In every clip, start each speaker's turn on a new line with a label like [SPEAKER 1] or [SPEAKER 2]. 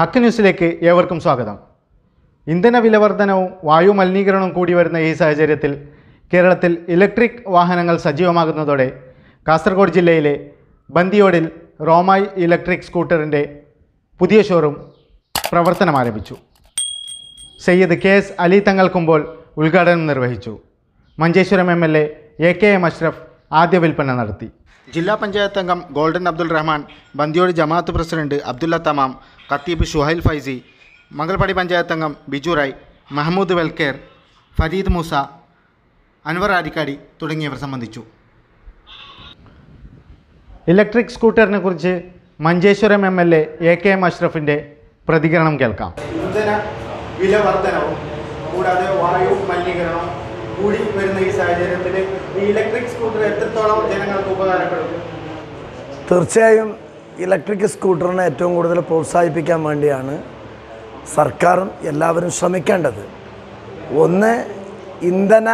[SPEAKER 1] ഹക്ക് ന്യൂസിലേക്ക് ഏവർക്കും സ്വാഗതം. ഇന്ധന വിലവർദ്ധനവും വായു മലിനീകരണവും കൂടി വരുന്ന ഈ സാഹചര്യത്തിൽ കേരളത്തിൽ ഇലക്ട്രിക് വാഹനങ്ങൾ സജീവമാകുന്നതോടെ കാസർഗോഡ് ജില്ലയിലെ ബന്ദിയോടിൽ റോമായി ഇലക്ട്രിക് സ്കൂട്ടറിന്റെ പുതിയ ഷോറൂം പ്രവർത്തനം ആരംഭിച്ചു. സയ്യിദ് കെ എസ് അലി തങ്ങൾ കുമ്പോൾ ഉദ്ഘാടനം നിർവഹിച്ചു. Manjeshwaram M L A A K M Ashraf ആദ്യ വിൽപ്പന നടത്തി. ജില്ലാ പഞ്ചായത്ത് അംഗം ഗോൾഡൻ അബ്ദുൾ റഹ്മാൻ ബന്ദിയോട് ജമാഅത്ത് പ്രസിഡന്റ് അബ്ദുല്ല തമാം ഖത്തീബ് ഷുഹൈൽ ഫൈസി മംഗൽപാടി പഞ്ചായത്ത് അംഗം ബിജു റായ് മഹമ്മൂദ് വെൽക്കേർ ഫരീദ് മൂസ അൻവർ ആരിക്കാടി തുടങ്ങിയവർ സംബന്ധിച്ചു. ഇലക്ട്രിക് സ്കൂട്ടറിനെ കുറിച്ച് Manjeshwaram M L A A K M അഷ്റഫിന്റെ പ്രതികരണം കേൾക്കാം. ഇന്ധന വില വർധനവും കൂടാതെ വായു മലിനീകരണവും കൂടി വരുന്ന ഈ സാഹചര്യത്തിൽ ഈ ഇലക്ട്രിക് സ്കൂട്ടർ എത്രത്തോളം ജനങ്ങൾക്ക് ഉപകാരപ്പെടും?
[SPEAKER 2] തീർച്ചയായും ഇലക്ട്രിക് സ്കൂട്ടറിനെ ഏറ്റവും കൂടുതൽ പ്രോത്സാഹിപ്പിക്കാൻ വേണ്ടിയാണ് സർക്കാരും എല്ലാവരും ശ്രമിക്കേണ്ടത്. ഒന്ന് ഇന്ധന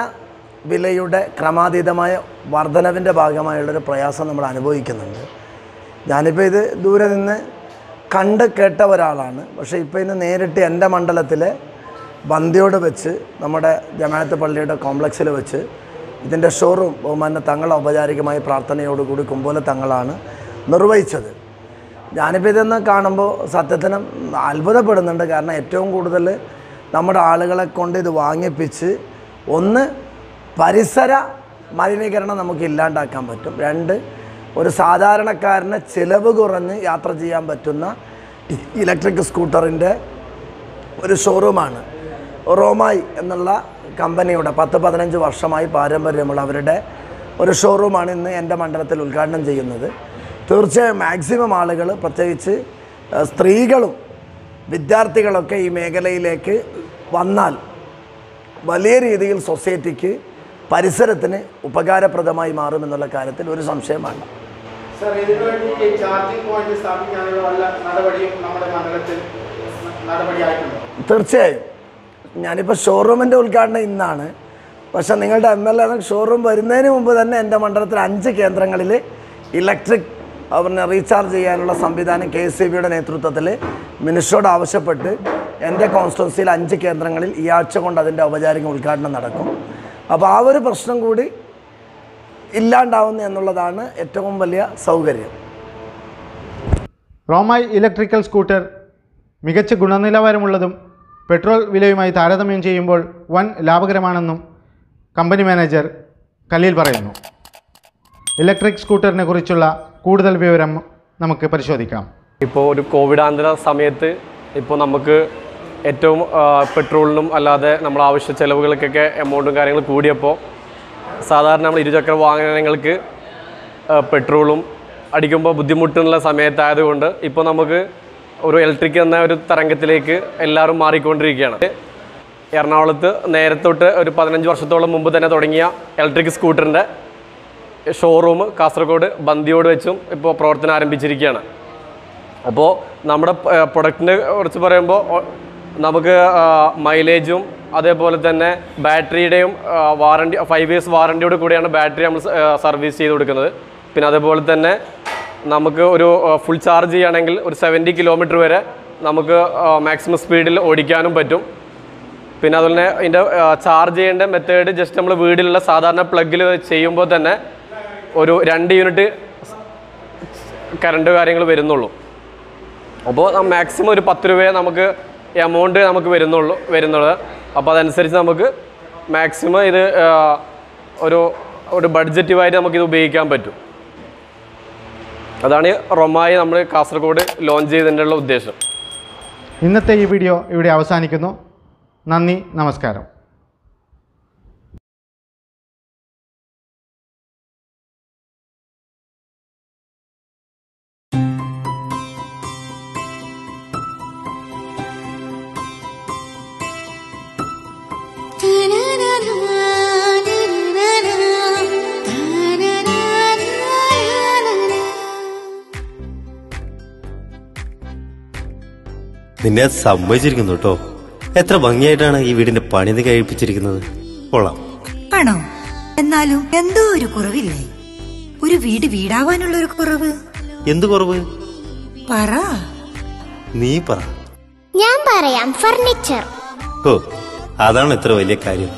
[SPEAKER 2] വിലയുടെ ക്രമാതീതമായ വർധനവിന്റെ ഭാഗമായുള്ളൊരു പ്രയാസം നമ്മൾ അനുഭവിക്കുന്നുണ്ട്. ഞാനിപ്പോൾ ഇത് ദൂരെ നിന്ന് കണ്ട് കേട്ട ഒരാളാണ്. പക്ഷേ ഇപ്പോൾ ഇന്ന് നേരിട്ട് എന്റെ മണ്ഡലത്തിലെ ബന്ദിയോട് വെച്ച് നമ്മുടെ ജമാഅത്ത് പള്ളിയുടെ കോംപ്ലക്സിൽ വെച്ച് ഇതിന്റെ ഷോറൂം ബഹുമാന തങ്ങൾ ഔപചാരികമായി പ്രാർത്ഥനയോടുകൂടി കുമ്പോല തങ്ങളാണ് നിർവഹിച്ചത്. ഞാനിപ്പോൾ ഇതെന്ന് കാണുമ്പോൾ സത്യത്തിനും അത്ഭുതപ്പെടുന്നുണ്ട്. കാരണം ഏറ്റവും കൂടുതൽ നമ്മുടെ ആളുകളെ കൊണ്ട് ഇത് വാങ്ങിപ്പിച്ച് ഒന്ന് പരിസര മലിനീകരണം നമുക്ക് ഇല്ലാണ്ടാക്കാൻ പറ്റും. രണ്ട് ഒരു സാധാരണക്കാരന് ചിലവ് കുറഞ്ഞ് യാത്ര ചെയ്യാൻ പറ്റുന്ന ഇലക്ട്രിക് സ്കൂട്ടറിന്റെ ഒരു ഷോറൂമാണ്. റോമായി എന്നുള്ള കമ്പനിയുടെ പത്ത് പതിനഞ്ച് വർഷമായി പാരമ്പര്യമുള്ള അവരുടെ ഒരു ഷോറൂമാണ് ഇന്ന് എന്റെ മണ്ഡലത്തിൽ ഉദ്ഘാടനം ചെയ്യുന്നത്. തീർച്ചയായും മാക്സിമം ആളുകൾ പ്രത്യേകിച്ച് സ്ത്രീകളും വിദ്യാർത്ഥികളൊക്കെ ഈ മേഖലയിലേക്ക് വന്നാൽ വലിയ രീതിയിൽ സൊസൈറ്റിക്ക് പരിസരത്തിന് ഉപകാരപ്രദമായി മാറുമെന്നുള്ള കാര്യത്തിൽ ഒരു
[SPEAKER 1] സംശയമാണ്
[SPEAKER 2] തീർച്ചയായും. ഞാനിപ്പോൾ ഷോറൂമിന്റെ ഉദ്ഘാടനം ഇന്നാണ്. പക്ഷേ നിങ്ങളുടെ എം എൽ എ ഷോറൂം വരുന്നതിന് മുമ്പ് തന്നെ എന്റെ മണ്ഡലത്തിൽ അഞ്ച് കേന്ദ്രങ്ങളിൽ ഇലക്ട്രിക് അവരെ റീചാർജ് ചെയ്യാനുള്ള സംവിധാനം കെ എസ് സി ബിയുടെ നേതൃത്വത്തിൽ മിനിസ്റ്ററോട് ആവശ്യപ്പെട്ട് എന്റെ കോൺസ്റ്റിറ്റൻസിയിൽ അഞ്ച് കേന്ദ്രങ്ങളിൽ ഈ ആഴ്ച കൊണ്ട് അതിന്റെ ഔപചാരിക ഉദ്ഘാടനം നടക്കും. അപ്പോൾ ആ ഒരു പ്രശ്നം കൂടി ഇല്ലാണ്ടാവുന്നു എന്നുള്ളതാണ് ഏറ്റവും വലിയ സൗകര്യം.
[SPEAKER 1] റോമായി ഇലക്ട്രിക്കൽ സ്കൂട്ടർ മികച്ച ഗുണനിലവാരമുള്ളതും പെട്രോൾ വിലയുമായി താരതമ്യം ചെയ്യുമ്പോൾ വൻ ലാഭകരമാണെന്നും കമ്പനി മാനേജർ കലീൽ പറയുന്നു. ഇലക്ട്രിക് സ്കൂട്ടറിനെ കുറിച്ചുള്ള കൂടുതൽ വിവരം നമുക്ക് പരിശോധിക്കാം.
[SPEAKER 3] ഇപ്പോൾ ഒരു കോവിഡാന്തര സമയത്ത് ഇപ്പോൾ നമുക്ക് ഏറ്റവും പെട്രോളിനും അല്ലാതെ നമ്മൾ ആവശ്യ ചെലവുകൾക്കൊക്കെ എമൗണ്ടും കാര്യങ്ങളും കൂടിയപ്പോൾ സാധാരണ നമ്മൾ ഇരുചക്ര വാഹനങ്ങൾക്ക് പെട്രോളും അടിക്കുമ്പോൾ ബുദ്ധിമുട്ടുള്ള സമയത്തായതുകൊണ്ട് ഇപ്പോൾ നമുക്ക് ഒരു ഇലക്ട്രിക് എന്ന ഒരു തരംഗത്തിലേക്ക് എല്ലാവരും മാറിക്കൊണ്ടിരിക്കുകയാണ്. എറണാകുളത്ത് നേരത്തൊട്ട് ഒരു പതിനഞ്ച് വർഷത്തോളം മുമ്പ് തന്നെ തുടങ്ങിയ ഇലക്ട്രിക് സ്കൂട്ടറിന്റെ ഷോറൂം കാസർഗോഡ് ബന്ദിയോട് വെച്ചും ഇപ്പോൾ പ്രവർത്തനം ആരംഭിച്ചിരിക്കുകയാണ്. അപ്പോൾ നമ്മുടെ പ്രൊഡക്റ്റിനെ കുറിച്ച് പറയുമ്പോൾ നമുക്ക് മൈലേജും അതേപോലെ തന്നെ ബാറ്ററിയുടെയും വാറണ്ടി ഫൈവ് ഇയേഴ്സ് വാറണ്ടിയോട് കൂടിയാണ് ബാറ്ററി നമ്മൾ സർവീസ് ചെയ്ത് കൊടുക്കുന്നത്. പിന്നെ അതേപോലെ തന്നെ നമുക്ക് ഒരു ഫുൾ ചാർജ് ചെയ്യുകയാണെങ്കിൽ ഒരു സെവന്റി കിലോമീറ്റർ വരെ നമുക്ക് മാക്സിമം സ്പീഡിൽ ഓടിക്കാനും പറ്റും. പിന്നെ അതുപോലെ തന്നെ ഇതിന്റെ ചാർജ് ചെയ്യേണ്ട മെത്തേഡ് ജസ്റ്റ് നമ്മൾ വീടിലുള്ള സാധാരണ പ്ലഗിൽ ചെയ്യുമ്പോൾ തന്നെ ഒരു രണ്ട് യൂണിറ്റ് കറണ്ട് കാര്യങ്ങൾ വരുന്നുള്ളൂ. അപ്പോൾ മാക്സിമം ഒരു പത്ത് രൂപയെ നമുക്ക് എമൗണ്ട് നമുക്ക് വരുന്നുള്ളൂ വരുന്നുള്ളത് അപ്പോൾ അതനുസരിച്ച് നമുക്ക് മാക്സിമം ഇത് ഒരു ഒരു ബഡ്ജറ്റീവായിട്ട് നമുക്കിത് ഉപയോഗിക്കാൻ പറ്റും. അതാണ് റൊമായി നമ്മൾ കാസർഗോഡ് ലോഞ്ച് ചെയ്തതിന്റെ ഉദ്ദേശം.
[SPEAKER 1] ഇന്നത്തെ ഈ വീഡിയോ ഇവിടെ അവസാനിക്കുന്നു. നന്ദി നമസ്കാരം.
[SPEAKER 4] നിന്നെ അത് സമ്മതിച്ചിരിക്കുന്നു കേട്ടോ. എത്ര ഭംഗിയായിട്ടാണ് ഈ വീടിന്റെ പണിത് കഴിപ്പിച്ചിരിക്കുന്നത്. കൊള്ളാം.
[SPEAKER 5] ആണോ? എന്നാലും എന്തോ ഒരു കുറവില്ലേ? ഒരു വീട് വീടാവാനുള്ള ഒരു കുറവ്.
[SPEAKER 4] എന്ത് കുറവ്?
[SPEAKER 5] പറ.
[SPEAKER 4] നീ പറ.
[SPEAKER 6] ഞാൻ പറയാം ഫർണിച്ചർ.
[SPEAKER 4] ഓ അതാണ് ഇത്ര വലിയ കാര്യം.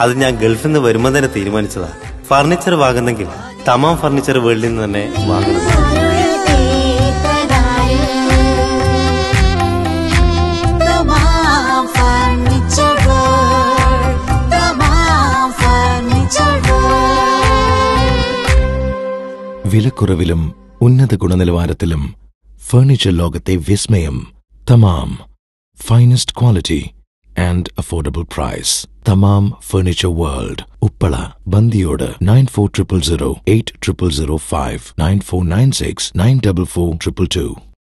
[SPEAKER 4] അത് ഞാൻ ഗൾഫിൽ നിന്ന് വരുമ്പോ തന്നെ തീരുമാനിച്ചതാ. ഫർണിച്ചർ വാങ്ങുന്നെങ്കിൽ തമാം ഫർണിച്ചർ വേൾഡിൽ നിന്ന് തന്നെ വാങ്ങണം
[SPEAKER 7] വിലക്കുറവിലും ഉന്നത ഗുണനിലവാരത്തിലും ഫർണിച്ചർ ലോകത്തെ വിസ്മയം. Thamam. Finest quality and affordable price Thamam furniture world Uppala. Bandiyod nine four triple zero eight triple zero five nine four nine six nine double four triple two